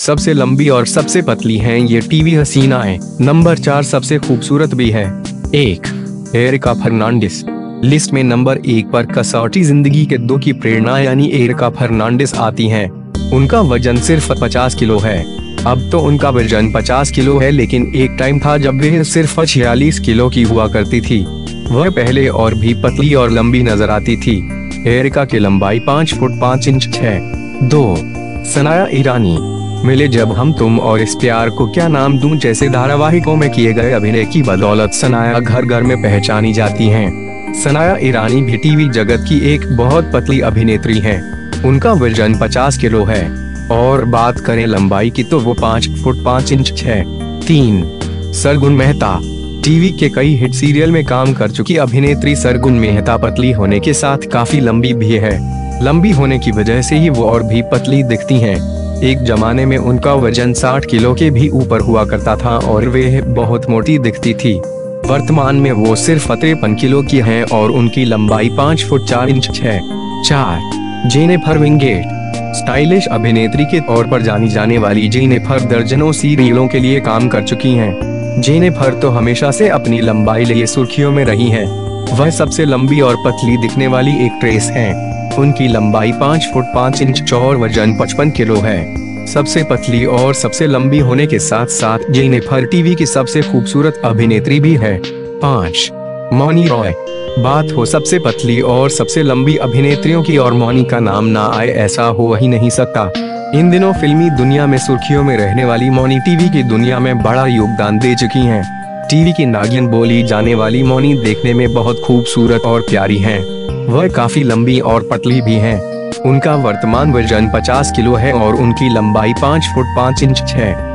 सबसे लंबी और सबसे पतली हैं ये टीवी हसीनाएँ नंबर चार सबसे खूबसूरत भी है। एक, एरिका फर्नांडिस। लिस्ट में नंबर एक पर कसौटी ज़िंदगी के दो की प्रेरणा यानी एरिका फर्नांडिस आती हैं। उनका वज़न सिर्फ़ 50 किलो है। अब तो उनका वज़न 50 किलो है लेकिन एक टाइम था जब वह सिर्फ़ छियालीस किलो की हुआ करती थी। वह पहले और भी पतली और लंबी नज़र आती थी। एरिका की लंबाई पाँच फुट पाँच इंच है। दो, सनाया ईरानी। मिले जब हम तुम और इस प्यार को क्या नाम दूँ जैसे धारावाहिकों में किए गए अभिनय की बदौलत सनाया घर घर में पहचानी जाती हैं। सनाया ईरानी भी टीवी जगत की एक बहुत पतली अभिनेत्री हैं। उनका वज़न 50 किलो है और बात करें लंबाई की तो वो पाँच फुट पाँच इंच है तीन, सरगुन मेहता टीवी के कई हिट सीरियल में काम कर चुकी अभिनेत्री सरगुन मेहता पतली होने के साथ काफ़ी लंबी भी है लंबी होने की वजह से ही वो और भी पतली दिखती हैं। एक जमाने में उनका वज़न 60 किलो के भी ऊपर हुआ करता था और वे बहुत मोटी दिखती थी वर्तमान में वो सिर्फ़ तिरपन किलो की हैं और उनकी लंबाई पाँच फुट चार इंच है चार, जेनेफर विंगेट स्टाइलिश अभिनेत्री के तौर पर जानी जाने वाली जेनेफर दर्जनों सीरियलों के लिए काम कर चुकी हैं। जेनेफर तो हमेशा से अपनी लंबाई लिए सुर्खियों में रही हैं। वह सबसे लंबी और पतली दिखने वाली एक ट्रेस हैं। उनकी लंबाई पाँच फुट पाँच इंच चौर वज़न पचपन किलो है। सबसे पतली और सबसे लंबी होने के साथ साथ जेनिफर टीवी की सबसे खूबसूरत अभिनेत्री भी है। पाँच। मौनी रॉय। बात हो सबसे पतली और सबसे लंबी अभिनेत्रियों की और मौनी का नाम ना आए ऐसा हो ही नहीं सकता। इन दिनों फिल्मी दुनिया में सुर्खियों में रहने वाली मौनी टीवी की दुनिया में बड़ा योगदान दे चुकी हैं। टीवी की नागिन बोली जाने वाली मौनी देखने में बहुत खूबसूरत और प्यारी हैं। वह काफ़ी लंबी और पतली भी हैं। उनका वर्तमान वज़न 50 किलो है और उनकी लंबाई 5 फुट 5 इंच है